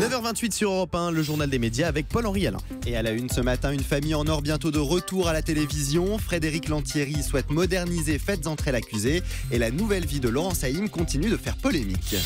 9h28 sur Europe 1, le journal des médias avec Paul-Henri Alain. Et à la une ce matin, une famille en or bientôt de retour à la télévision. Frédéric Lantieri souhaite moderniser Faites entrer l'accusé. Et la nouvelle vie de Laurent Saïm continue de faire polémique.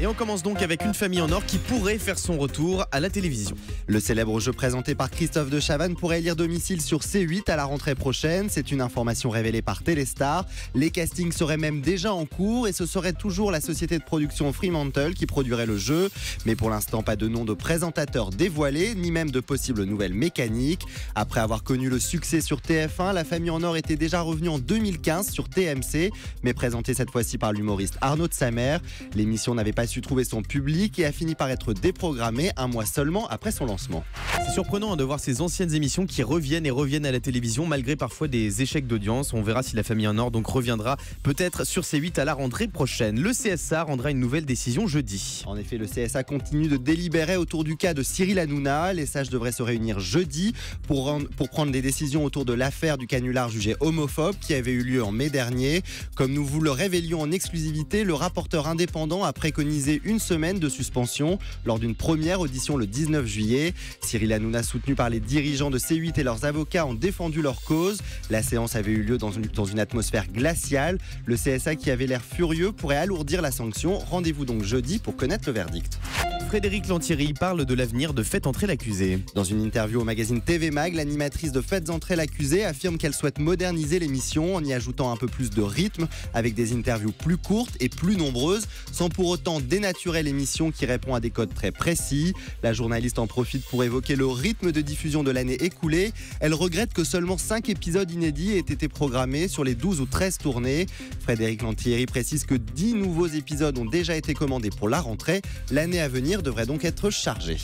Et on commence donc avec une famille en or qui pourrait faire son retour à la télévision. Le célèbre jeu présenté par Christophe de Chavannes pourrait lire domicile sur C8 à la rentrée prochaine. C'est une information révélée par Téléstar. Les castings seraient même déjà en cours et ce serait toujours la société de production Fremantle qui produirait le jeu. Mais pour l'instant, pas de nom de présentateur dévoilé, ni même de possibles nouvelles mécaniques. Après avoir connu le succès sur TF1, la famille en or était déjà revenue en 2015 sur TMC, mais présentée cette fois-ci par l'humoriste Arnaud de Samer. L'émission n'avait pas su trouver son public et a fini par être déprogrammée un mois seulement après son lancement. C'est surprenant hein, de voir ces anciennes émissions qui reviennent et reviennent à la télévision malgré parfois des échecs d'audience. On verra si la famille en or donc reviendra peut-être sur C8 à la rentrée prochaine. Le CSA rendra une nouvelle décision jeudi. En effet, le CSA continue de délibérer autour du cas de Cyril Hanouna. Les sages devraient se réunir jeudi pour, rendre- pour prendre des décisions autour de l'affaire du canular jugé homophobe qui avait eu lieu en mai dernier. Comme nous vous le révélions en exclusivité, le rapporteur indépendant a préconisé une semaine de suspension lors d'une première audition le 19 juillet. Cyril Hanouna, soutenu par les dirigeants de C8 et leurs avocats, ont défendu leur cause. La séance avait eu lieu dans une, dans une atmosphère glaciale. Le CSA, qui avait l'air furieux, pourrait alourdir la sanction. Rendez-vous donc jeudi pour connaître le verdict. Frédéric Lantieri parle de l'avenir de Faites entrer l'accusé. Dans une interview au magazine TV Mag, l'animatrice de Faites entrer l'accusé affirme qu'elle souhaite moderniser l'émission en y ajoutant un peu plus de rythme, avec des interviews plus courtes et plus nombreuses, sans pour autant dénaturer l'émission qui répond à des codes très précis. La journaliste en profite pour évoquer le rythme de diffusion de l'année écoulée. Elle regrette que seulement 5 épisodes inédits aient été programmés sur les 12 ou 13 tournées. Frédéric Lantieri précise que 10 nouveaux épisodes ont déjà été commandés pour la rentrée. L'année à venir devrait donc être chargée.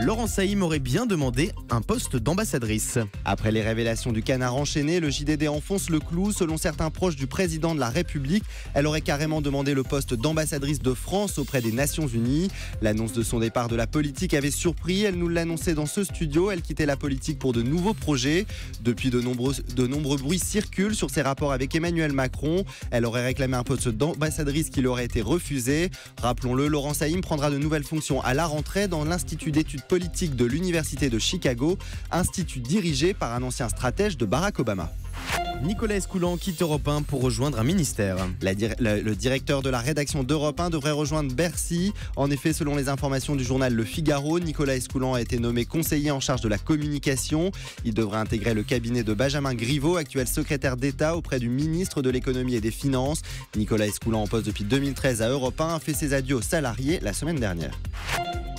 Laurent Saïm aurait bien demandé un poste d'ambassadrice. Après les révélations du canard enchaîné, le JDD enfonce le clou. Selon certains proches du président de la République, elle aurait carrément demandé le poste d'ambassadrice de France auprès des Nations Unies. L'annonce de son départ de la politique avait surpris. Elle nous l'annonçait dans ce studio. Elle quittait la politique pour de nouveaux projets. Depuis, de nombreux, de nombreux bruits circulent sur ses rapports avec Emmanuel Macron. Elle aurait réclamé un poste d'ambassadrice qui lui aurait été refusé. Rappelons-le, Laurent Saïm prendra de nouvelles fonctions à la rentrée dans l'Institut d'études politiques de l'Université de Chicago, institut dirigé par un ancien stratège de Barack Obama. Nicolas Escoulan quitte Europe 1 pour rejoindre un ministère. Le directeur de la rédaction d'Europe 1 devrait rejoindre Bercy. En effet, selon les informations du journal Le Figaro, Nicolas Escoulan a été nommé conseiller en charge de la communication. Il devrait intégrer le cabinet de Benjamin Griveaux, actuel secrétaire d'État auprès du ministre de l'économie et des finances. Nicolas Escoulan, en poste depuis 2013 à Europe 1, a fait ses adieux aux salariés la semaine dernière.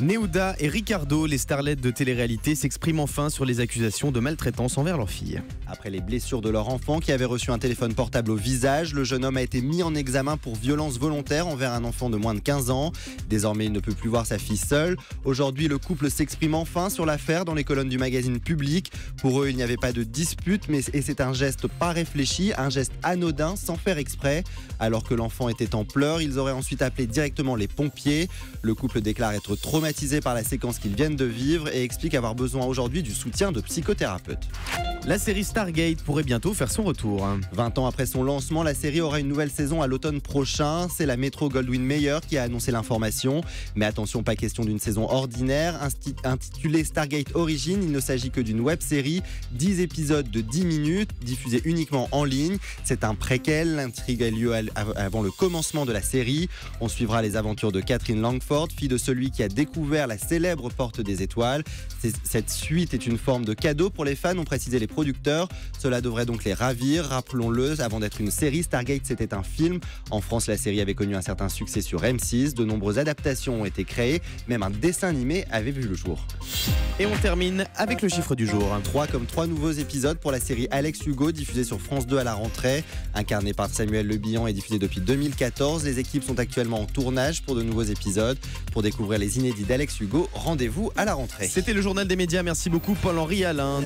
Neuda et Ricardo, les starlettes de télé-réalité, s'expriment enfin sur les accusations de maltraitance envers leur fille. Après les blessures de leur enfant qui avait reçu un téléphone portable au visage, le jeune homme a été mis en examen pour violence volontaire envers un enfant de moins de 15 ans. Désormais, il ne peut plus voir sa fille seule. Aujourd'hui, le couple s'exprime enfin sur l'affaire dans les colonnes du magazine Public. Pour eux, il n'y avait pas de dispute, mais c'est un geste pas réfléchi, un geste anodin sans faire exprès. Alors que l'enfant était en pleurs, ils auraient ensuite appelé directement les pompiers. Le couple déclare être par la séquence qu'ils viennent de vivre et explique avoir besoin aujourd'hui du soutien de psychothérapeutes. La série Stargate pourrait bientôt faire son retour. 20 ans après son lancement, la série aura une nouvelle saison à l'automne prochain. C'est la Metro Goldwyn Mayer qui a annoncé l'information. Mais attention, pas question d'une saison ordinaire. Intitulée Stargate Origin, il ne s'agit que d'une web série, 10 épisodes de 10 minutes, diffusés uniquement en ligne. C'est un préquel, l'intrigue a lieu avant le commencement de la série. On suivra les aventures de Catherine Langford, fille de celui qui a découvert la célèbre porte des étoiles. Cette suite est une forme de cadeau pour les fans, ont précisé les producteurs. Cela devrait donc les ravir. Rappelons-le, avant d'être une série, Stargate c'était un film. En France, la série avait connu un certain succès sur M6. De nombreuses adaptations ont été créées. Même un dessin animé avait vu le jour. Et on termine avec le chiffre du jour. 3 comme trois nouveaux épisodes pour la série Alex Hugo, diffusée sur France 2 à la rentrée. Incarné par Samuel Le Bihan et diffusé depuis 2014. Les équipes sont actuellement en tournage pour de nouveaux épisodes. Pour découvrir les inédits d'Alex Hugo, rendez-vous à la rentrée. C'était le journal des médias. Merci beaucoup, Paul-Henri Alain.